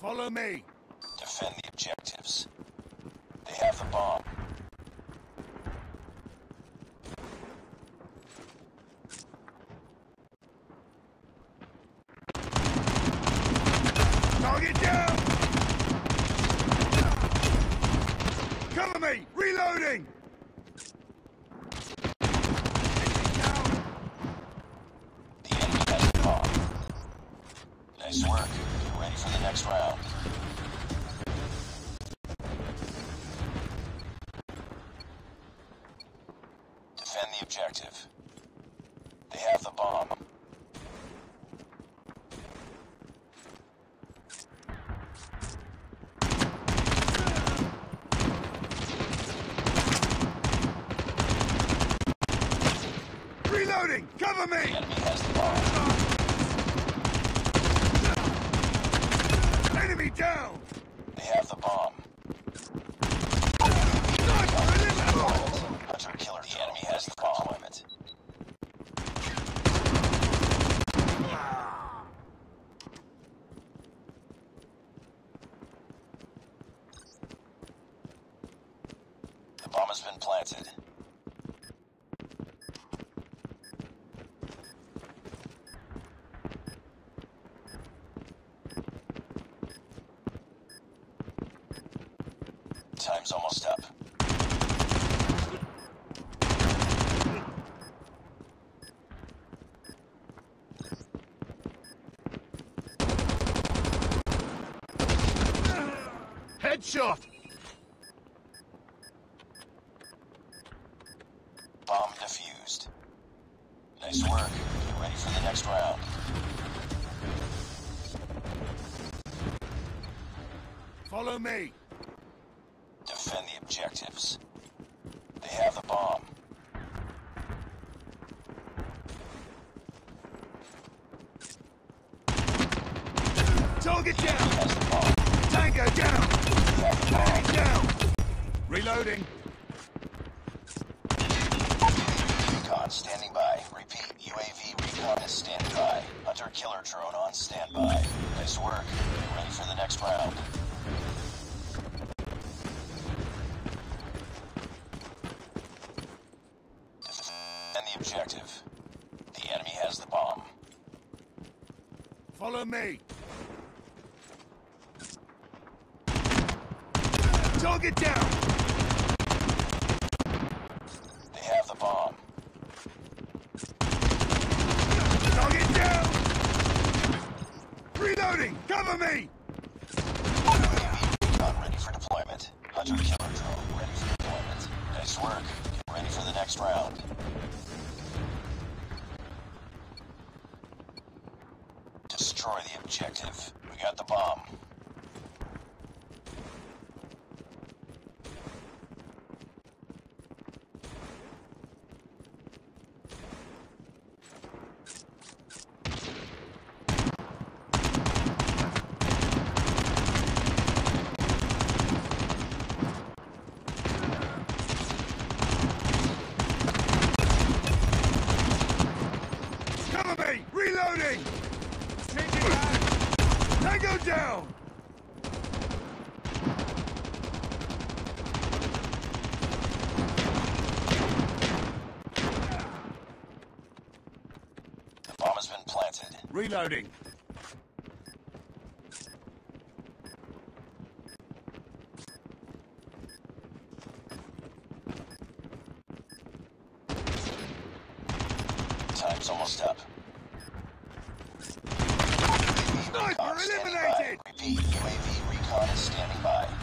Follow me. Defend the objectives. They have the bomb. Target down! Cover me! Reloading! Nice work. Get ready for the next round. Defend the objective. They have the bomb. Reloading! Cover me! enemy has the bomb. Down! They have the bomb. The enemy has the bomb. Deployment. The bomb has been planted. Time's almost up. Headshot! Bomb defused. Nice work. Get ready for the next round. Follow me! Objectives. They have the bomb. Target down! Has the bomb. Tango down! They have the bomb. Enemy down! Reloading! Recon standing objective. The enemy has the bomb. Follow me! Target down! They have the bomb. Target down! Reloading! Cover me! Not ready for deployment. Hunter killer drone ready for deployment. Nice work. Get ready for the next round. Objective. We got the bomb. Reloading! Tango down! The bomb has been planted. Reloading. Time's almost up. You're eliminated! UAV recon is standing by.